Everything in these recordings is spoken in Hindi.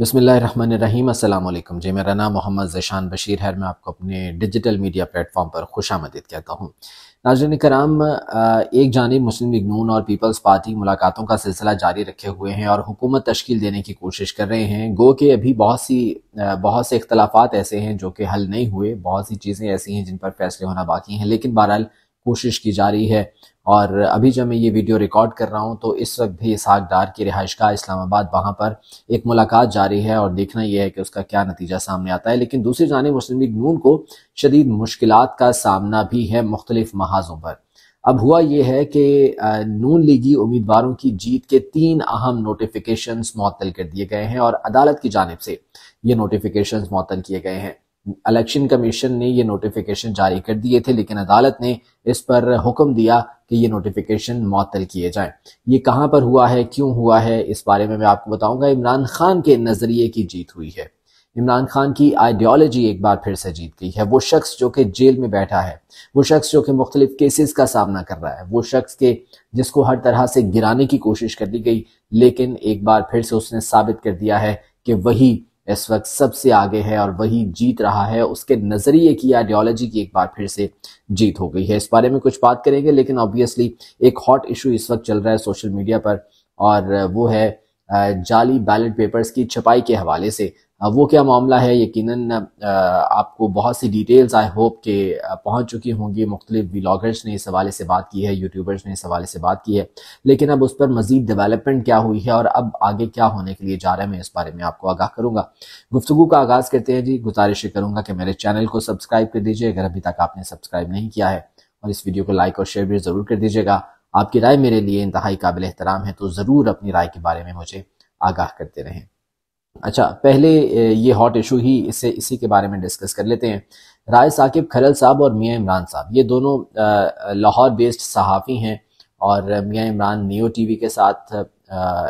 बिसमीम अल्लाम जी, मेरा नाम मोहम्मद जैशान बशीर है मैं आपको अपने डिजिटल मीडिया प्लेटफॉर्म पर खुश आमदीद कहता हूँ। नाजरन कराम एक जानब मुस्लिम लीग नून और पीपल्स पार्टी मुलाकातों का सिलसिला जारी रखे हुए हैं और हुकूमत तश्कील देने की कोशिश कर रहे हैं। गो के अभी बहुत सी बहुत से इख्तलाफात ऐसे हैं जो कि हल नहीं हुए। बहुत सी चीज़ें ऐसी हैं जिन पर फैसले होना बाकी हैं, लेकिन बहरहाल कोशिश की जा रही है। और अभी जब मैं ये वीडियो रिकॉर्ड कर रहा हूँ तो इस वक्त भी इसहाक डार की रिहाइश का इस्लामाबाद वहाँ पर एक मुलाकात जारी है और देखना यह है कि उसका क्या नतीजा सामने आता है। लेकिन दूसरी जानी मुस्लिम लीग नून को शदीद मुश्किल का सामना भी है मुख्तलिफ़ महाजों पर। अब हुआ यह है कि नून लीगी उम्मीदवारों की जीत के तीन अहम नोटिफिकेशन मअतल कर दिए गए हैं और अदालत की जानब से ये नोटिफिकेशन मअतल किए गए हैं। इलेक्शन कमीशन ने ये नोटिफिकेशन जारी कर दिए थे, लेकिन अदालत ने इस पर हुक्म दिया कि ये नोटिफिकेशन मअतल किए जाएँ। ये कहाँ पर हुआ है, क्यों हुआ है, इस बारे में मैं आपको बताऊँगा। इमरान खान के नज़रिए की जीत हुई है। इमरान खान की आइडियोलॉजी एक बार फिर से जीत गई है। वो शख्स जो कि जेल में बैठा है, वो शख्स जो कि मुख्तलिफ़ केसेस का सामना कर रहा है, वो शख्स के जिसको हर तरह से गिराने की कोशिश कर दी गई, लेकिन एक बार फिर से उसने साबित कर दिया है कि वही इस वक्त सबसे आगे है और वही जीत रहा है। उसके नज़रिए की आइडियोलॉजी की एक बार फिर से जीत हो गई है। इस बारे में कुछ बात करेंगे, लेकिन ऑब्वियसली एक हॉट इशू इस वक्त चल रहा है सोशल मीडिया पर और वो है जाली बैलेट पेपर्स की छपाई के हवाले से। वो क्या मामला है? यकीनन आपको बहुत सी डिटेल्स आई होप के पहुँच चुकी होंगी। मुख्तलिफ़ व्लागर्स ने इस हवाले से बात की है यूट्यूबर्स ने इस हवाले से बात की है। लेकिन अब उस पर मजीद डेवलपमेंट क्या हुई है और अब आगे क्या होने के लिए जा रहा है, मैं इस बारे में आपको आगाह करूँगा। गुफ्तु का आगाज़ करते हैं जी। गुजारिश करूँगा कि मेरे चैनल को सब्सक्राइब कर दीजिए। अगर अभी तक आपने सब्सक्राइब नहीं किया है और इस वीडियो को लाइक और शेयर भी ज़रूर कर दीजिएगा। आपकी राय मेरे लिए इंतहाई काबिल एहतराम है तो ज़रूर अपनी राय के बारे में मुझे आगाह करते रहें। अच्छा पहले ये हॉट इशू ही इसे इसी के बारे में डिस्कस कर लेते हैं। राय साकिब खरल साहब और मियाँ इमरान साहब ये दोनों लाहौर बेस्ड सहाफ़ी हैं और मियाँ इमरान नियो टीवी के साथ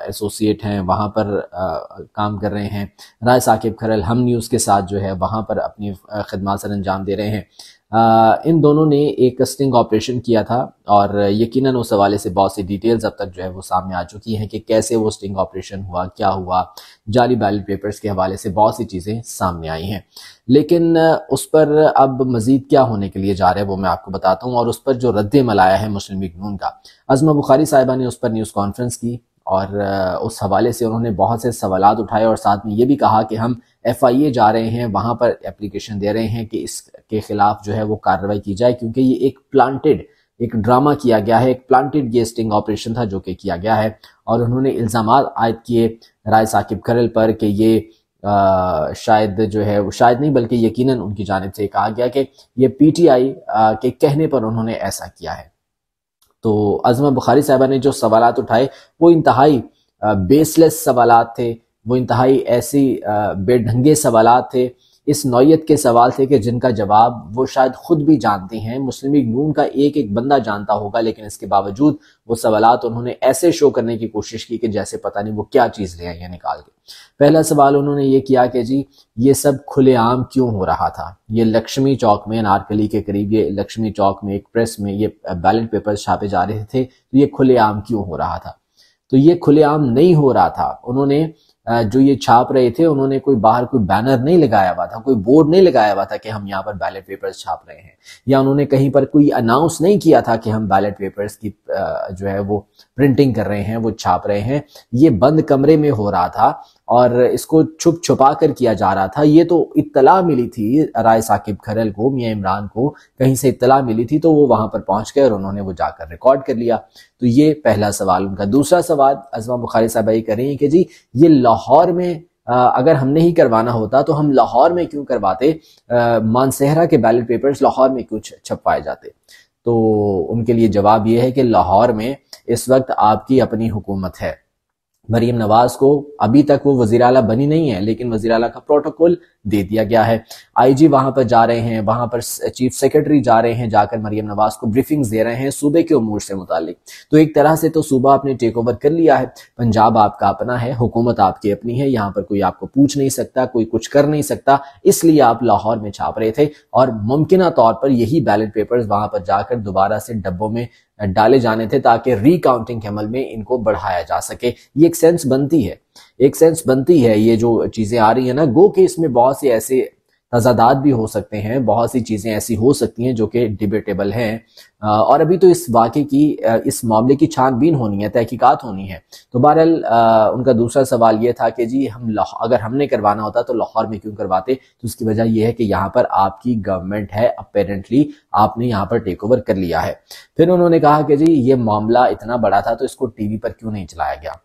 एसोसिएट हैं वहाँ पर आ, काम कर रहे हैं। राय साकिब खरल हम न्यूज़ के साथ जो है वहाँ पर अपनी खदमात सर अंजाम दे रहे हैं। इन दोनों ने एक स्टिंग ऑपरेशन किया था और यकीनन उस हवाले से बहुत सी डिटेल्स अब तक जो है वो सामने आ चुकी हैं कि कैसे वो स्टिंग ऑपरेशन हुआ, क्या हुआ। जाली बैलेट पेपर्स के हवाले से बहुत सी चीज़ें सामने आई हैं। लेकिन उस पर अब मजीद क्या होने के लिए जा रहे हैं वो मैं आपको बताता हूँ और उस पर जो रद्द आया है मुस्लिम लीग नून का। अजमा बुखारी साहिबा ने उस पर न्यूज़ कॉन्फ्रेंस की और उस हवाले से उन्होंने बहुत से सवाल उठाए और साथ में ये भी कहा कि हम एफ़ आई ए जा रहे हैं वहाँ पर एप्लीकेशन दे रहे हैं कि इसके खिलाफ जो है वो कार्रवाई की जाए क्योंकि ये एक प्लांटेड एक ड्रामा किया गया है एक प्लांटेड ये स्टिंग ऑपरेशन था जो कि किया गया है और उन्होंने इल्ज़ाम आयद किए राय साकिब करल पर कि ये आ, शायद जो है वो शायद नहीं बल्कि यकीनन उनकी जानब से कहा गया कि ये पीटीआई के कहने पर उन्होंने ऐसा किया है। तो अजमा बुखारी साहबा ने जो सवाल उठाए वो इंतहाई बेसलेस सवाल थे वो इंतहाई ऐसी बेढंगे सवाल थे, इस नौयत के सवाल थे कि जिनका जवाब वो शायद खुद भी जानते हैं। मुस्लिम नून का एक एक बंदा जानता होगा, लेकिन इसके बावजूद वो सवाल उन्होंने ऐसे शो करने की कोशिश की कि जैसे पता नहीं वो क्या चीज़ ले आई है निकाल के। पहला सवाल उन्होंने ये किया कि जी, ये सब खुलेआम क्यों हो रहा था? ये लक्ष्मी चौक में नारकली के करीब, ये लक्ष्मी चौक में, एक प्रेस में ये बैलेट पेपर छापे जा रहे थे तो ये खुलेआम क्यों हो रहा था? तो ये खुलेआम नहीं हो रहा था। उन्होंने जो ये छाप रहे थे, उन्होंने कोई बाहर कोई बैनर नहीं लगाया हुआ था, कोई बोर्ड नहीं लगाया हुआ था कि हम यहाँ पर बैलेट पेपर्स छाप रहे हैं। या उन्होंने कहीं पर कोई अनाउंस नहीं किया था कि हम बैलेट पेपर्स की जो है वो प्रिंटिंग कर रहे हैं, वो छाप रहे हैं। ये बंद कमरे में हो रहा था। और इसको छुप छुपा कर किया जा रहा था। ये तो इत्तला मिली थी, राय साकिब खरल को, मियाँ इमरान को, कहीं से इत्तला मिली थी तो वो वहाँ पर पहुँच गए और उन्होंने वो जाकर रिकॉर्ड कर लिया। तो ये पहला सवाल उनका। दूसरा सवाल, अजमा बुखारी साहब ये कर रही हैं कि जी, ये लाहौर में अगर हमने ही करवाना होता तो हम लाहौर में क्यों करवाते? मानसेहरा के बैलेट पेपर्स लाहौर में क्यों छपवाए जाते? तो उनके लिए जवाब ये है कि लाहौर में इस वक्त आपकी अपनी हुकूमत है। मरीम नवाज़ को अभी तक वो वज़ीर अला बनी नहीं है, लेकिन वज़ीर अला का प्रोटोकॉल दे दिया गया है। आईजी वहाँ पर जा रहे हैं, वहाँ पर चीफ सेक्रेटरी जा रहे हैं, जाकर मरियम नवाज़ को ब्रीफिंग्स दे रहे हैं सूबे के उमूर से मुतालिक। तो एक तरह से तो सूबा आपने टेक ओवर कर लिया है। पंजाब आपका अपना है, हुकूमत आपकी अपनी है, यहाँ पर कोई आपको पूछ नहीं सकता, कोई कुछ कर नहीं सकता, इसलिए आप लाहौर में छाप रहे थे। और मुमकिन तौर पर यही बैलेट पेपर्स वहाँ पर जाकर दोबारा से डब्बों में डाले जाने थे ताकि रिकाउंटिंग के अमल में इनको बढ़ाया जा सके। ये एक सेंस बनती है। एक सेंस बनती है, ये जो चीज़ें आ रही है ना, गो के इसमें बहुत से ऐसे तजादात भी हो सकते हैं, बहुत सी चीज़ें ऐसी हो सकती हैं जो कि डिबेटेबल हैं। और अभी तो इस वाक़े की इस मामले की छानबीन होनी है, तहकीकात होनी है। तो बहरहाल उनका दूसरा सवाल ये था कि जी, हम अगर हमने करवाना होता तो लाहौर में क्यों करवाते? तो उसकी वजह यह है कि यहाँ पर आपकी गवर्नमेंट है अपेरेंटली आपने यहाँ पर टेक ओवर कर लिया है। फिर उन्होंने कहा कि जी, ये मामला इतना बड़ा था तो इसको टीवी पर क्यों नहीं चलाया गया?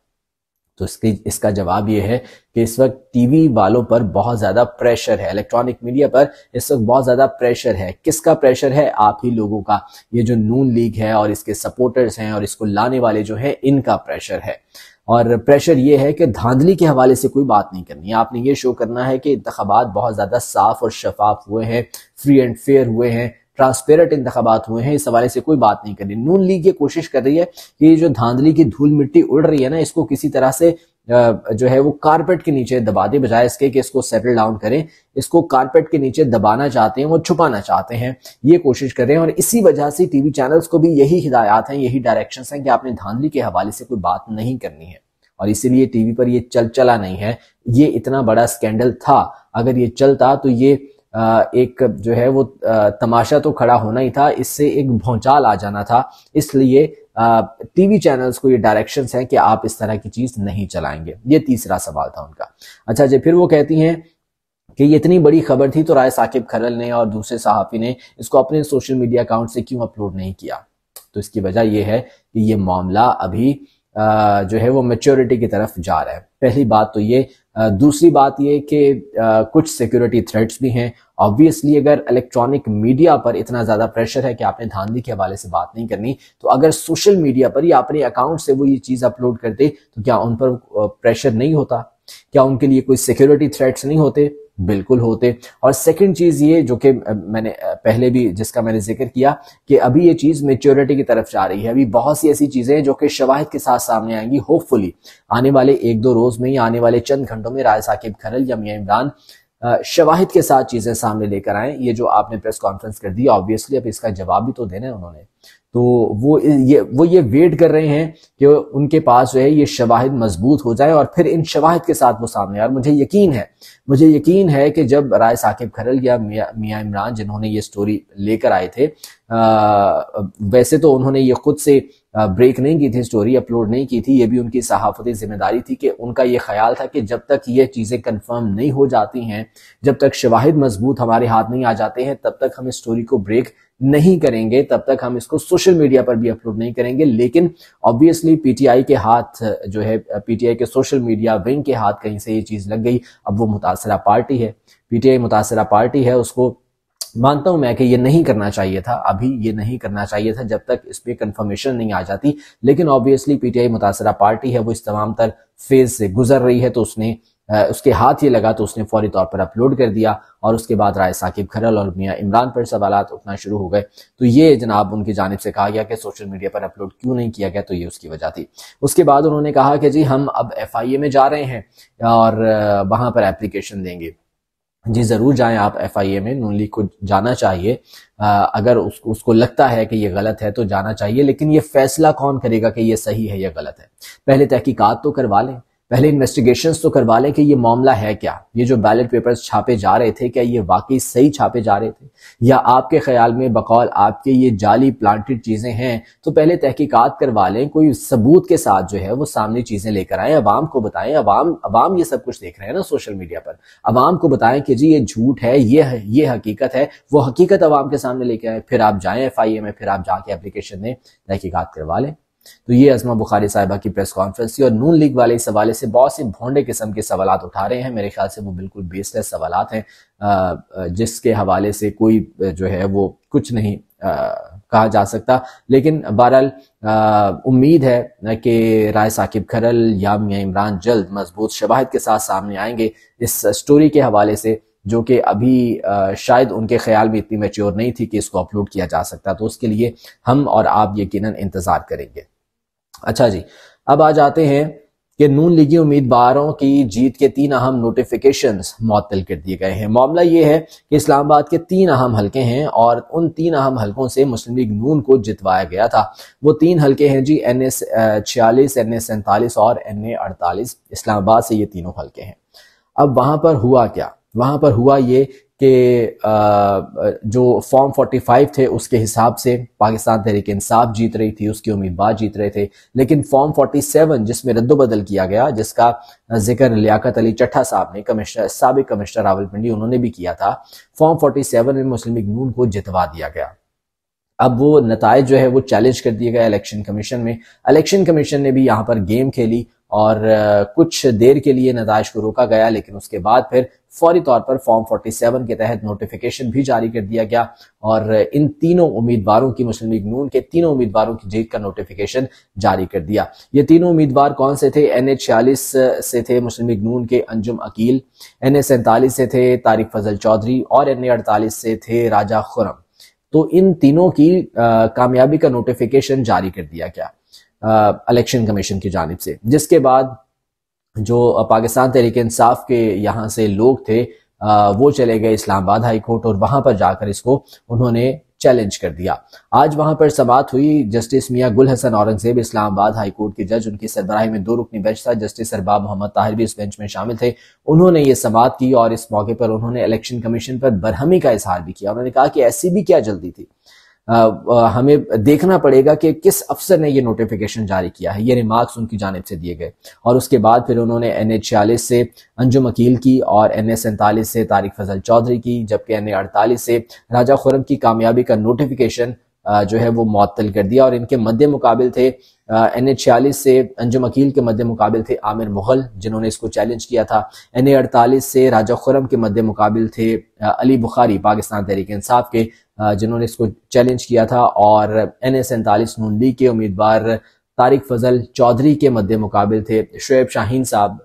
तो इसकी, इसका जवाब ये है कि इस वक्त टीवी वालों पर बहुत ज़्यादा प्रेशर है इलेक्ट्रॉनिक मीडिया पर इस वक्त बहुत ज़्यादा प्रेशर है। किसका प्रेशर है? आप ही लोगों का। ये जो नून लीग है और इसके सपोर्टर्स हैं और इसको लाने वाले जो है, इनका प्रेशर है। और प्रेशर ये है कि धांधली के हवाले से कोई बात नहीं करनी। आपने ये शो करना है कि इंतबात बहुत ज़्यादा साफ़ और शफाफ हुए हैं फ्री एंड फेयर हुए हैं। ट्रांसपेरेंट इंतबात हुए हैं, इस हवाले से कोई बात नहीं करनी नून लीग ये कोशिश कर रही है कि जो धांधली की धूल मिट्टी उड़ रही है ना, इसको किसी तरह से जो है वो कारपेट के नीचे दबा दे, बजाय इसके कि इसको सेटल डाउन करें, इसको कारपेट के नीचे दबाना चाहते हैं, वो छुपाना चाहते हैं, ये कोशिश कर रहे हैं। और इसी वजह से टीवी चैनल्स को भी यही हिदायत हैं, यही डायरेक्शन हैं कि आपने धांधली के हवाले से कोई बात नहीं करनी है। और इसीलिए टीवी पर ये चल चला नहीं है। ये इतना बड़ा स्कैंडल था। अगर ये चलता तो ये एक जो है वो तमाशा तो खड़ा होना ही था, इससे एक भौचाल आ जाना था। इसलिए टीवी चैनल्स को ये डायरेक्शंस हैं कि आप इस तरह की चीज़ नहीं चलाएँगे। ये तीसरा सवाल था उनका। अच्छा जी, फिर वो कहती हैं कि ये इतनी बड़ी खबर थी तो राय साकिब खरल ने और दूसरे सहाफ़ी ने इसको अपने सोशल मीडिया अकाउंट से क्यों अपलोड नहीं किया? तो इसकी वजह यह है कि ये मामला अभी जो है वो मेच्योरिटी की तरफ़ जा रहा है। पहली बात तो ये दूसरी बात ये कि कुछ सिक्योरिटी थ्रेट्स भी हैं। ऑब्वियसली अगर इलेक्ट्रॉनिक मीडिया पर इतना ज़्यादा प्रेशर है कि आपने धांधली के हवाले से बात नहीं करनी तो अगर सोशल मीडिया पर या अपने अकाउंट से वो ये चीज़ अपलोड करते तो क्या उन पर प्रेशर नहीं होता? क्या उनके लिए कोई सिक्योरिटी थ्रेट्स नहीं होते? बिल्कुल होते। और सेकंड चीज़ ये जो कि मैंने पहले भी जिसका मैंने ज़िक्र किया कि अभी ये चीज़ मेच्योरिटी की तरफ़ जा रही है। अभी बहुत सी ऐसी चीज़ें जो कि शवाहद के साथ सामने आएँगी होपफुली आने वाले एक दो रोज में या आने वाले चंद घंटों में राय साकिब खरल या मियाँ इमरान शवाहिद के साथ चीज़ें सामने लेकर आए। ये जो आपने प्रेस कॉन्फ्रेंस कर दी ऑब्वियसली अब इसका जवाब भी तो देना है उन्होंने। तो वो ये वो ये वेट कर रहे हैं कि उनके पास जो है ये शवाहिद मज़बूत हो जाए और फिर इन शवाहिद के साथ वो सामने और मुझे यकीन है मुझे यकीन है कि जब राय साकिब खरल या मिया मियाँ इमरान जिन्होंने ये स्टोरी लेकर आए थे आ, वैसे तो उन्होंने ये खुद से ब्रेक नहीं की थी स्टोरी अपलोड नहीं की थी, ये भी उनकी सहाफती ज़िम्मेदारी थी कि उनका ये ख्याल था कि जब तक ये चीज़ें कंफर्म नहीं हो जाती हैं, जब तक शवाहिद मज़बूत हमारे हाथ नहीं आ जाते हैं, तब तक हम इस स्टोरी को ब्रेक नहीं करेंगे, तब तक हम इसको सोशल मीडिया पर भी अपलोड नहीं करेंगे, लेकिन ऑब्वियसली पीटीआई के हाथ, जो है पीटीआई के सोशल मीडिया विंग के हाथ कहीं से ये चीज़ लग गई, अब वो मुतासरा पार्टी है। पीटीआई मुतासरा पार्टी है, उसको मानता हूँ मैं कि ये नहीं करना चाहिए था, अभी ये नहीं करना चाहिए था जब तक इस पर कंफर्मेशन नहीं आ जाती। लेकिन ऑब्वियसली पीटीआई मुतासरा पार्टी है, वो इस तमाम तर फ़ेज़ से गुजर रही है तो उसने उसके हाथ ये लगा तो उसने फौरी तौर पर अपलोड कर दिया और उसके बाद राय साकिब खरल और मियाँ इमरान पर सवाल उठना शुरू हो गए। तो ये जनाब उनकी जानब से कहा गया कि सोशल मीडिया पर अपलोड क्यों नहीं किया गया तो ये उसकी वजह थी। उसके बाद उन्होंने कहा कि जी, हम अब एफ़ आई ए में जा रहे हैं और वहाँ पर एप्लीकेशन देंगे। जी ज़रूर जाएँ आप एफ़ आई ए में नून लीग को जाना चाहिए। आ, अगर उस, उसको लगता है कि ये गलत है तो जाना चाहिए लेकिन ये फैसला कौन करेगा कि ये सही है या गलत है? पहले तहकीकात तो करवा लें। पहले इन्वेस्टिगेशन तो करवा लें कि ये मामला है क्या? ये जो बैलेट पेपर्स छापे जा रहे थे, क्या ये वाकई सही छापे जा रहे थे? या आपके ख्याल में बकौल आपके ये जाली प्लांटेड चीज़ें हैं तो पहले तहकीकात करवा लें, कोई सबूत के साथ जो है वो सामने चीज़ें लेकर आए अवाम को बताएँ अवाम अवाम ये सब कुछ देख रहे हैं ना सोशल मीडिया पर। अवाम को बताएँ कि जी ये झूठ है, ये ये हकीकत है, वो हकीकत अवाम के सामने लेके आए, फिर आप जाए एफ़ आई ए में, फिर आप जाके एप्लीकेशन दें तहकीकत करवा लें। तो ये अजमा बुखारी साहिबा की प्रेस कॉन्फ्रेंस थी और नून लीग वाले इस हवाले से बहुत से भोंडे किस्म के सवाल उठा रहे हैं। मेरे ख्याल से वो बिल्कुल बेसलेस सवाल हैं। जिसके हवाले से कोई जो है वो कुछ नहीं कहा जा सकता। लेकिन बहरहाल उम्मीद है कि राय साकिब खरल या मियाँ इमरान जल्द मज़बूत शवाहद के साथ सामने आएँगे इस स्टोरी के हवाले से, जो कि अभी शायद उनके ख्याल में इतनी मेच्योर नहीं थी कि इसको अपलोड किया जा सकता। तो उसके लिए हम और आप यकीनन इंतज़ार करेंगे। अच्छा जी, अब आ जाते हैं कि नून लीगी उम्मीदवारों की जीत के तीन अहम नोटिफिकेशन मअतल कर दिए गए हैं। मामला ये है कि इस्लामाबाद के तीन अहम हलके हैं और उन तीन अहम हलकों से मुस्लिम लीग नून को जितवाया गया था। वो तीन हलके हैं जी, एन एस छियालीस, एन एस सैंतालीस और एन ए अड़तालीस। इस्लामाबाद से ये तीनों हलके हैं। अब वहाँ पर हुआ क्या? वहाँ पर हुआ ये कि जो फॉर्म 45 थे, उसके हिसाब से पाकिस्तान तहरीक इंसाफ जीत रही थी, उसके उम्मीदवार जीत रहे थे। लेकिन फॉर्म 47 जिसमें रद्दबदल किया गया, जिसका ज़िक्र लियाकत अली चट्ठा साहब ने, कमिश्नर, सबक कमिश्नर रावलपिंडी, उन्होंने भी किया था फॉर्म 47 में मुस्लिम लीग नून को जितवा दिया गया। अब वो नतज जो है, वो चैलेंज कर दिया गया इलेक्शन कमीशन में। इलेक्शन कमीशन ने भी यहाँ पर गेम खेली और कुछ देर के लिए नतज को रोका गया, लेकिन उसके बाद फिर फौरी तौर पर फॉर्म 47 के तहत नोटिफिकेशन भी जारी कर दिया गया और इन तीनों उम्मीदवारों की मुस्लिम लीग नून के तीनों उम्मीदवारों की जीत का नोटिफिकेशन जारी कर दिया। ये तीनों उम्मीदवार कौन से थे? एन एच से थे मुस्लिम लीग नून के अंजुम अकील एन एच सैंतालीस से थे तारिक फजल चौधरी और एन ए अड़तालीस से थे राजा खुरम। तो इन तीनों की कामयाबी का नोटिफिकेशन जारी कर दिया गया इलेक्शन कमीशन की जानब से। जिसके बाद जो पाकिस्तान तहरीक इंसाफ के यहाँ से लोग थे वो चले गए इस्लामाबाद हाई कोर्ट और वहाँ पर जाकर इसको उन्होंने चैलेंज कर दिया। आज वहाँ पर समात हुई justice Mian Gul Hassan Aurangzeb Islamabad high court के जज। उनकी सरबराही में दो रुकनी बेंच था। जस्टिस सरबाब मोहम्मद ताहिर भी इस बेंच में शामिल थे। उन्होंने ये समात की और इस मौके पर उन्होंने इलेक्शन कमीशन पर बरहमी का इजहार भी किया। उन्होंने कहा कि ऐसी भी क्या जल्दी थी? हमें देखना पड़ेगा कि किस अफसर ने ये नोटिफिकेशन जारी किया है ये रिमार्क्स उनकी जानब से दिए गए। और उसके बाद फिर उन्होंने एन एच छियालीस से अंजुम अकील की और एन एस सैंतालीस से तारिक फजल चौधरी की, जबकि एन ए अड़तालीस से राजा खुरम की कामयाबी का नोटिफिकेशन जो है वो मअतल कर दिया। और इनके मध्य मुकाबल थे एन ए छियालीस से अंजुम अकील के मध्य मुकाबल थे आमिर मुगल, जिन्होंने इसको चैलेंज किया था। एन ए अड़तालीस से राजा खुरम के मध्य मुकाबल थे अली बुखारी, पाकिस्तान तहरीक इंसाफ के जिन्होंने इसको चैलेंज किया था और एन एस सैंतालीस नून लीग के उम्मीदवार तारिक फजल चौधरी के मध्य मुकाबल थे, शुएब शाहीन साहब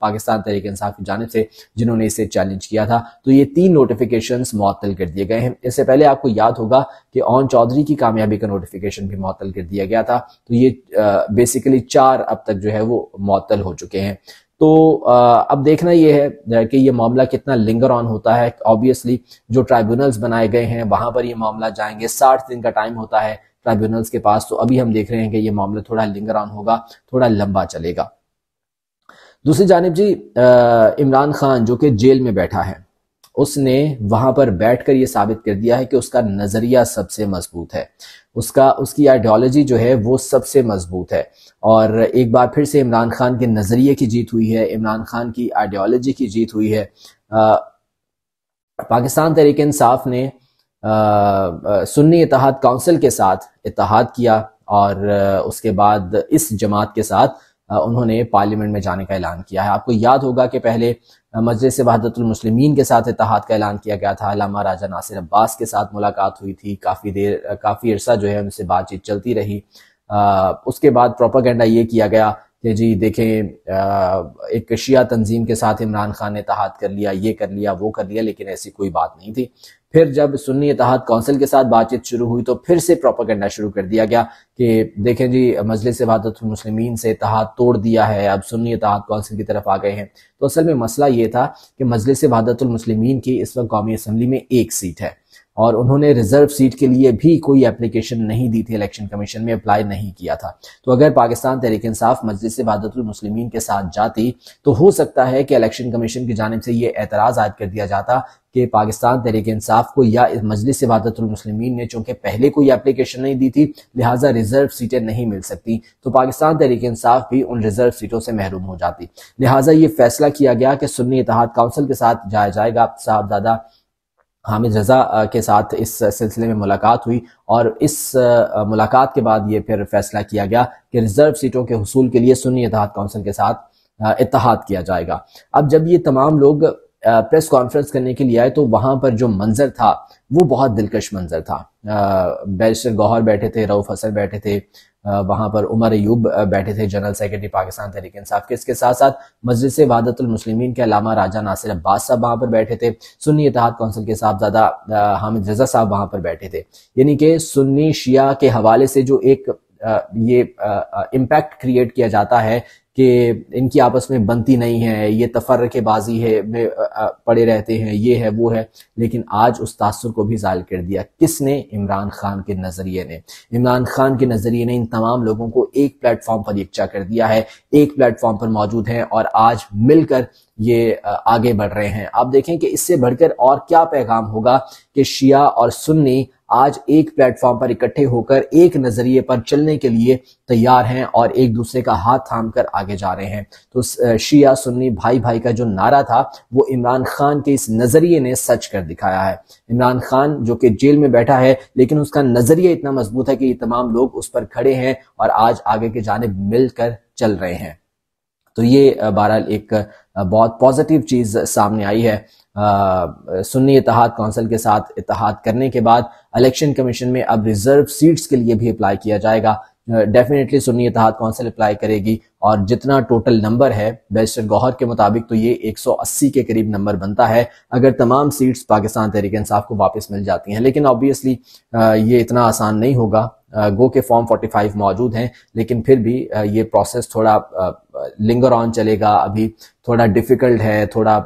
पाकिस्तान तहरीक इंसाफ की जानब से जिन्होंने इसे चैलेंज किया था। तो ये तीन नोटिफिकेशन मअतल कर दिए गए हैं। इससे पहले आपको याद होगा कि ओन चौधरी की कामयाबी का नोटिफिकेशन भी मअतल कर दिया गया था। तो ये बेसिकली चार अब तक जो है वो मअतल हो चुके हैं। तो अब देखना यह है कि ये मामला कितना लिंगर ऑन होता है। ऑब्वियसली जो ट्राइब्यूनल्स बनाए गए हैं, वहाँ पर ये मामला जाएँगे। साठ दिन का टाइम होता है ट्राइब्यूनल्स के पास तो अभी हम देख रहे हैं कि ये मामला थोड़ा लिंगर ऑन होगा, थोड़ा लंबा चलेगा। दूसरी जानब जी इमरान खान, जो कि जेल में बैठा है। उसने वहाँ पर बैठकर ये साबित कर दिया है कि उसका नज़रिया सबसे मज़बूत है। उसका उसकी आइडियोलॉजी जो है वो सबसे मज़बूत है। और एक बार फिर से इमरान खान के नज़रिए की जीत हुई है इमरान खान की आइडियोलॉजी की जीत हुई है। आ, पाकिस्तान तहरीक इंसाफ ने सुन्नी इतिहाद काउंसिल के साथ इतिहाद किया और उसके बाद इस जमात के साथ उन्होंने पार्लियामेंट में जाने का ऐलान किया है। आपको याद होगा कि पहले मजलिस वहादतुलमसलिमीन के साथ इतिहाद का ऐलान किया गया था। अलामा राजा नासिर अब्बास के साथ मुलाकात हुई थी। काफ़ी देर काफ़ी अरसा जो है उनसे बातचीत चलती रही। आ, उसके बाद प्रोपागेंडा ये किया गया कि जी देखें एक शिया तंजीम के साथ इमरान खान ने इतिहाद कर लिया ये कर लिया वो कर लिया लेकिन ऐसी कोई बात नहीं थी। फिर जब सुन्नी इतिहाद काउंसिल के साथ बातचीत शुरू हुई तो फिर से प्रोपागेंडा शुरू कर दिया गया कि देखें जी, मजलिस मुस्लिमीन से इतिहाद तोड़ दिया है, अब सुन्नी इतिहाद काउंसिल की तरफ़ आ गए हैं। तो असल में मसला ये था कि मजलिस मुस्लिमीन की इस वक्त कौमी असम्बली में एक सीट है। और उन्होंने रिज़र्व सीट के लिए भी कोई एप्लीकेशन नहीं दी थी इलेक्शन कमीशन में अप्लाई नहीं किया था। तो अगर पाकिस्तान तहरीक इंसाफ, मजलिस मुस्लिमीन के साथ जाती तो हो सकता है कि इलेक्शन कमीशन की जानब से ये एतराज़ आयद कर दिया जाता कि पाकिस्तान तहरीक इंसाफ को या मजलिस मुस्लिमीन ने चूँकि पहले कोई एप्लीकेशन नहीं दी थी, लिहाजा रिज़र्व सीटें नहीं मिल सकती। तो पाकिस्तान तहरीक इंसाफ भी उन रिज़र्व सीटों से महरूम हो जाती। लिहाजा ये फैसला किया गया कि सुन्नी इतिहाद काउंसिल के साथ जाया जाएगा। साहबजादा हामिद रजा के साथ इस सिलसिले में मुलाकात हुई और इस मुलाकात के बाद ये फिर फैसला किया गया कि रिज़र्व सीटों के हसूल के लिए सुन्नी इतिहाद काउंसिल के साथ इतिहाद किया जाएगा। अब जब ये तमाम लोग प्रेस कॉन्फ्रेंस करने के लिए आए तो वहाँ पर जो मंजर था, वो बहुत दिलकश मंजर था। बैरिस्टर गौहर बैठे थे, रऊफ हसन बैठे थे वहाँ पर उमर अयूब बैठे थे, जनरल सेक्रेटरी पाकिस्तान तहरीक इंसाफ के। इसके साथ साथ मस्जिद वादतुलमसलिमिन के अलामा राजा नासिर अब्बास साहब वहाँ पर बैठे थे, सुन्नी इतिहाद कौंसिल के साहबजादा हामिद रजा साहब वहाँ पर बैठे थे। यानी कि सुन्नी शिया के हवाले से जो एक ये इम्पैक्ट क्रिएट किया जाता है कि इनकी आपस में बनती नहीं है, ये तफर के बाजी है, में पड़े रहते हैं, ये है, वो है। लेकिन आज उस तासर को भी जायल कर दिया। किसने? इमरान खान के नज़रिए ने। इमरान खान के नज़रिए ने इन तमाम लोगों को एक प्लेटफॉर्म पर यकचा कर दिया है, एक प्लेटफॉर्म पर मौजूद हैं और आज मिलकर ये आगे बढ़ रहे हैं। आप देखें कि इससे बढ़कर और क्या पैगाम होगा कि शिया और सुन्नी आज एक प्लेटफॉर्म पर इकट्ठे होकर, एक नज़रिए पर चलने के लिए तैयार हैं और एक दूसरे का हाथ थाम कर आगे जा रहे हैं। तो शिया सुन्नी भाई भाई का जो नारा था, वो इमरान खान के इस नज़रिए ने सच कर दिखाया है। इमरान खान, जो कि जेल में बैठा है, लेकिन उसका नज़रिया इतना मज़बूत है कि ये तमाम लोग उस पर खड़े हैं और आज आगे के जाने मिलकर चल रहे हैं। तो ये बहरहाल एक बहुत पॉजिटिव चीज़ सामने आई है। सुन्नी इतिहाद काउंसिल के साथ इतिहाद करने के बाद इलेक्शन कमीशन में अब रिज़र्व सीट्स के लिए भी अप्लाई किया जाएगा। Definitely Sunni Ittehad council apply करेगी और जितना टोटल नंबर है बैरिस्टर गौहर के मुताबिक तो ये 180 के करीब नंबर बनता है। अगर तमाम सीट्स पाकिस्तान तहरीक इंसाफ को वापस मिल जाती हैं, लेकिन ऑब्वियसली ये इतना आसान नहीं होगा। गो के फॉर्म 45 मौजूद हैं, लेकिन फिर भी ये प्रोसेस थोड़ा लिंगर ऑन चलेगा, अभी थोड़ा डिफ़िकल्ट है, थोड़ा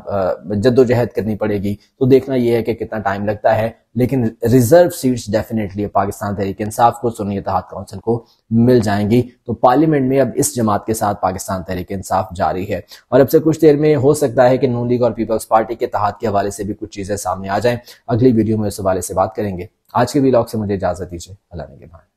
जद्दोजहद करनी पड़ेगी। तो देखना यह है कि कितना टाइम लगता है, लेकिन reserve seats definitely Pakistan Tehreek Insaf को सुनी इतिहाद काउंसिल को मिल जाएँगी। तो पार्लियामेंट में अब इस जमात के साथ पाकिस्तान तहरीक इंसाफ जारी है। और अब से कुछ देर में हो सकता है कि नून लीग और पीपल्स पार्टी के तहत के हवाले से भी कुछ चीज़ें सामने आ जाएँ। अगली वीडियो में उस हवाले से बात करेंगे। आज के ब्लॉग से मुझे इजाज़त दीजिए। अल्लाह ने के बाद